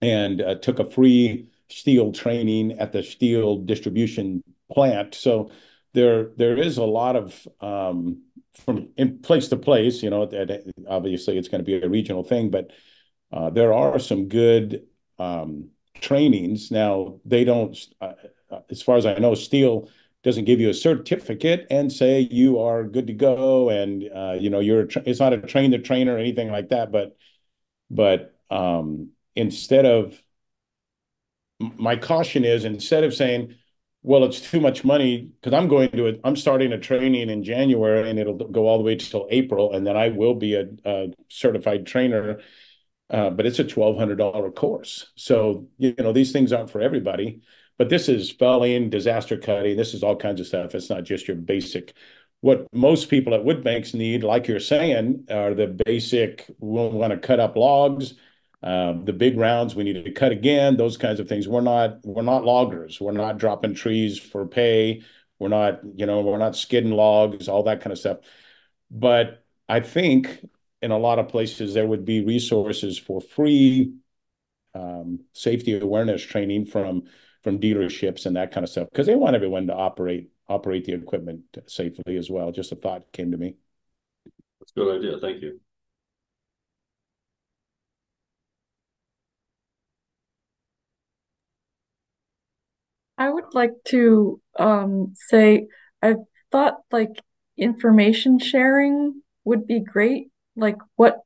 and uh, took a free Stihl training at the Stihl distribution plant. So there there is a lot of um, from in place to place. You know, that obviously it's going to be a regional thing, but uh, there are some good um, trainings. Now they don't, uh, uh as far as I know, Stihl doesn't give you a certificate and say you are good to go and uh, you know you're it's not a train the trainer or anything like that but but um, instead of my caution is instead of saying well it's too much money because i'm going to it i'm starting a training in january and it'll go all the way till april and then i will be a, a certified trainer uh, but it's a $1200 course so you know these things aren't for everybody but this is felling, disaster cutting. This is all kinds of stuff. It's not just your basic. What most people at wood banks need, like you're saying, are the basic. We want to cut up logs, uh, the big rounds. We need to cut again. Those kinds of things. We're not. We're not loggers. We're not dropping trees for pay. We're not. You know. We're not skidding logs. All that kind of stuff. But I think in a lot of places there would be resources for free um, safety awareness training from from dealerships and that kind of stuff because they want everyone to operate operate the equipment safely as well. Just a thought came to me. That's a good idea. Thank you. I would like to um, say I thought like information sharing would be great. Like what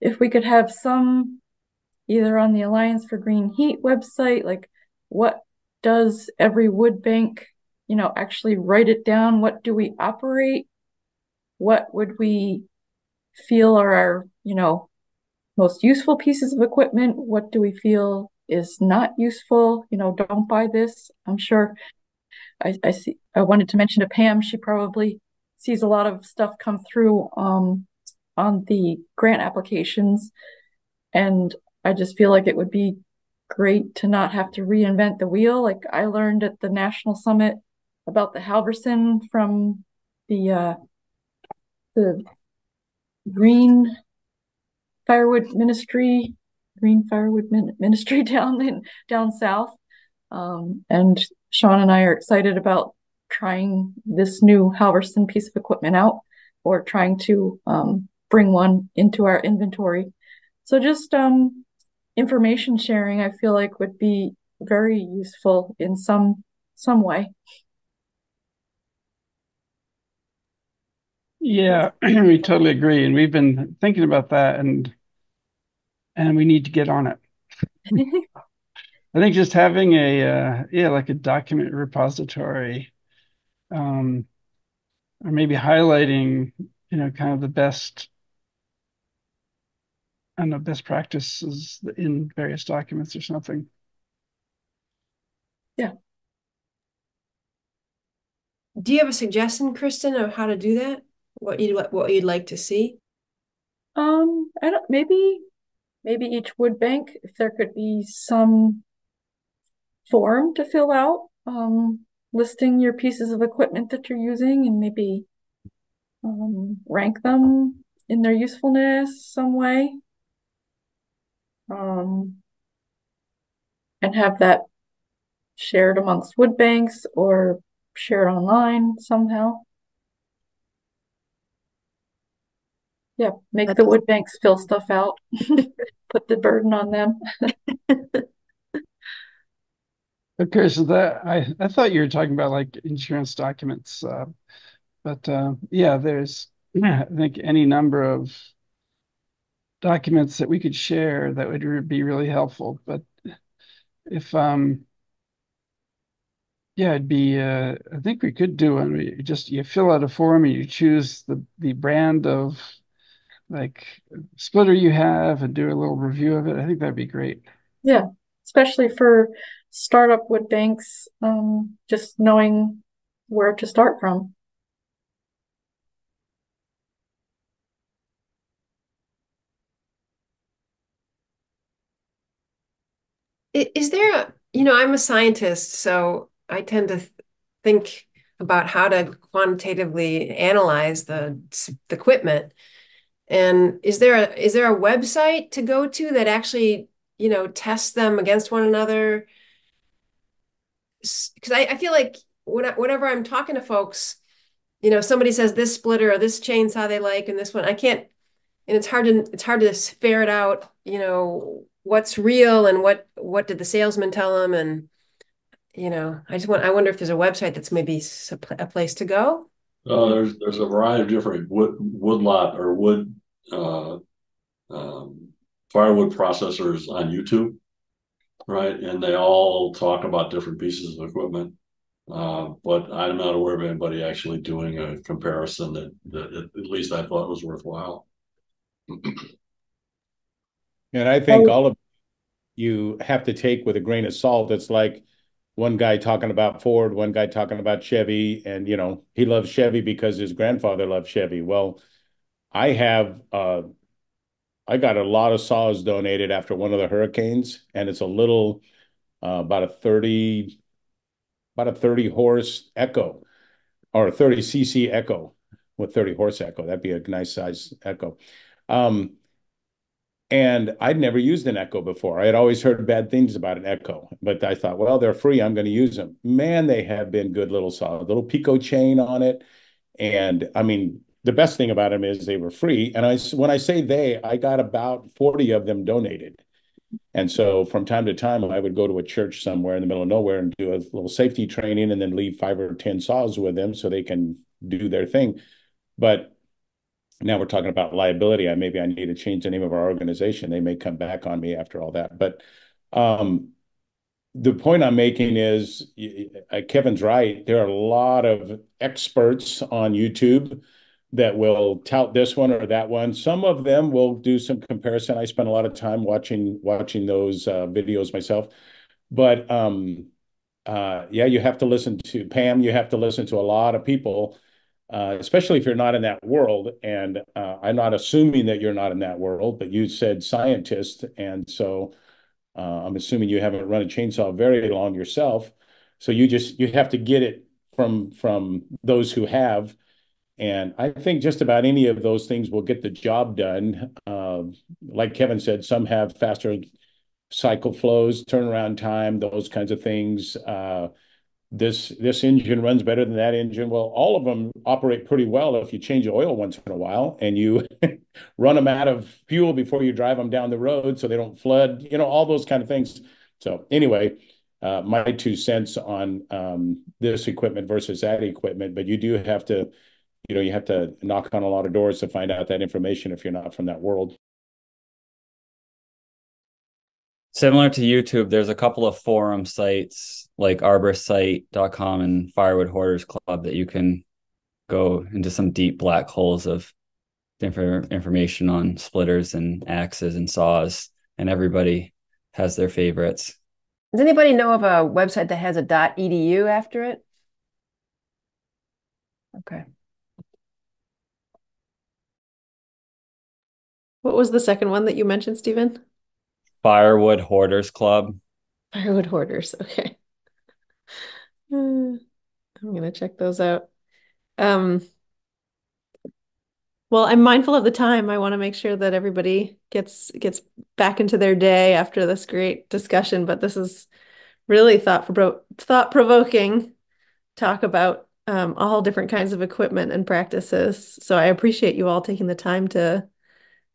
if we could have some either on the Alliance for Green Heat website, like what does every wood bank, you know, actually write it down? What do we operate? What would we feel are our, you know, most useful pieces of equipment? What do we feel is not useful? You know, don't buy this. I'm sure I, I see I wanted to mention to Pam, she probably sees a lot of stuff come through um, on the grant applications. And I just feel like it would be great to not have to reinvent the wheel. Like I learned at the national summit about the Halverson from the uh, the green firewood ministry, green firewood ministry <laughs> down in down south. Um, and Sean and I are excited about trying this new Halverson piece of equipment out or trying to um, bring one into our inventory. So just um, information sharing, I feel like would be very useful in some some way. Yeah, <clears throat> we totally agree, and we've been thinking about that, and and we need to get on it. I think just having a uh, yeah, like a document repository, um, or maybe highlighting, you know, kind of the best, I don't know, best practices in various documents or something. Yeah. Do you have a suggestion, Kristen, of how to do that? What you'd what you'd like to see? Um, I don't maybe maybe each wood bank, if there could be some form to fill out, um, listing your pieces of equipment that you're using and maybe um, rank them in their usefulness some way. Um, and have that shared amongst wood banks or shared online somehow. Yeah, make the wood banks fill stuff out, <laughs> put the burden on them. <laughs> Okay, so that I I thought you were talking about like insurance documents, uh, but uh, yeah, there's <clears throat> I think any number of documents that we could share that would be really helpful. But if um yeah, it'd be uh, I think we could do one. You just you fill out a form and you choose the the brand of like splitter you have and do a little review of it. I think that'd be great. Yeah, especially for startup wood banks, um, just knowing where to start from. Is there a, you know, I'm a scientist, so I tend to think about how to quantitatively analyze the, the equipment. And is there a is there a website to go to that actually, you know, tests them against one another? because I, I feel like when I, whenever I'm talking to folks, you know, somebody says this splitter or this chainsaw they like and this one, I can't, and it's hard to it's hard to ferret out, you know, what's real and what what did the salesman tell them, and you know, I just want I wonder if there's a website that's maybe a place to go. Uh, there's there's a variety of different wood woodlot or wood uh, um, firewood processors on YouTube right? And they all talk about different pieces of equipment. Uh, but I'm not aware of anybody actually doing a comparison that, that at least I thought was worthwhile. <clears throat> and I think all of you have to take with a grain of salt. It's like one guy talking about Ford, one guy talking about Chevy, and you know he loves Chevy because his grandfather loved Chevy. Well, I have uh, I got a lot of saws donated after one of the hurricanes, and it's a little uh, about a 30 about a 30 horse echo or a 30 cc echo with 30 horse echo. That'd be a nice size echo. Um, and I'd never used an Echo before. I had always heard bad things about an Echo, but I thought, well, they're free. I'm going to use them. Man, they have been good little saws. Little Pico chain on it, and I mean, the best thing about them is they were free. And I, when I say they, I got about 40 of them donated. And so from time to time, I would go to a church somewhere in the middle of nowhere and do a little safety training and then leave five or 10 saws with them so they can do their thing. But now we're talking about liability. I maybe I need to change the name of our organization. They may come back on me after all that. But um, the point I'm making is uh, Kevin's right. There are a lot of experts on YouTube that will tout this one or that one. Some of them will do some comparison. I spend a lot of time watching watching those uh, videos myself, but um, uh, yeah, you have to listen to Pam. You have to listen to a lot of people uh, especially if you're not in that world. And uh, I'm not assuming that you're not in that world, but you said scientist, and so uh, I'm assuming you haven't run a chainsaw very long yourself. So you just you have to get it from from those who have. And I think just about any of those things will get the job done. Uh, like Kevin said, some have faster cycle flows, turnaround time, those kinds of things. Uh, this this engine runs better than that engine. Well, all of them operate pretty well if you change oil once in a while and you <laughs> run them out of fuel before you drive them down the road so they don't flood. You know all those kind of things. So anyway, uh, my two cents on um, this equipment versus that equipment. But you do have to, you know, you have to knock on a lot of doors to find out that information if you're not from that world. Similar to YouTube, there's a couple of forum sites like arborsite.com and Firewood Hoarders Club that you can go into some deep black holes of different information on splitters and axes and saws, and everybody has their favorites. Does anybody know of a website that has a .edu after it? Okay. What was the second one that you mentioned, Stephen? Firewood Hoarders Club. Firewood Hoarders. Okay. <laughs> Uh, I'm gonna check those out. Um, well, I'm mindful of the time. I want to make sure that everybody gets gets back into their day after this great discussion. But this is really thought thought provoking talk about um, all different kinds of equipment and practices. So I appreciate you all taking the time to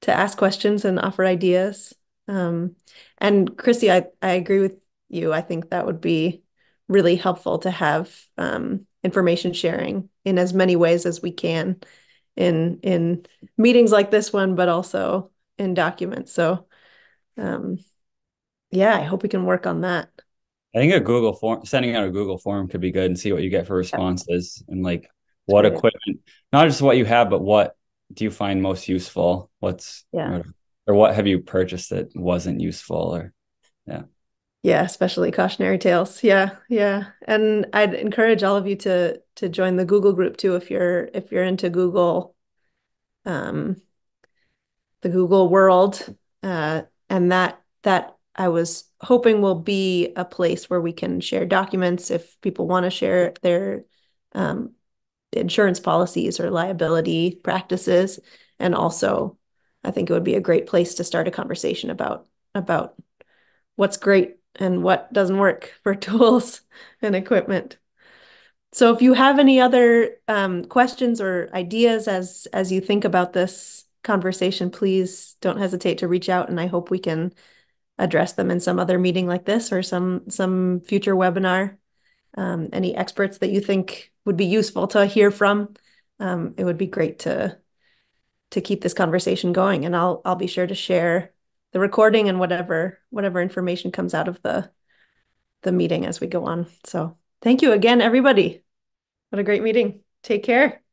to ask questions and offer ideas. Um, and Chrissy, I, I agree with you. I think that would be really helpful to have um, information sharing in as many ways as we can in in meetings like this one, but also in documents. So um, yeah, I hope we can work on that. I think a Google form, sending out a Google form could be good and see what you get for responses and like what equipment, not just what you have, but what do you find most useful? What's yeah. or what have you purchased that wasn't useful or yeah. Yeah especially cautionary tales. Yeah yeah. And i'd encourage all of you to to join the google group too if you're if you're into google um the google world. Uh and that that i was hoping will be a place where we can share documents if people want to share their um insurance policies or liability practices and also I think it would be a great place to start a conversation about about what's great and what doesn't work <laughs> for tools and equipment. So if you have any other um, questions or ideas as as you think about this conversation, please don't hesitate to reach out, and I hope we can address them in some other meeting like this or some some future webinar. Um, any experts that you think would be useful to hear from, um, it would be great to to keep this conversation going. And I'll I'll be sure to share the recording and whatever whatever information comes out of the the meeting as we go on. So thank you again, everybody. What a great meeting. Take care.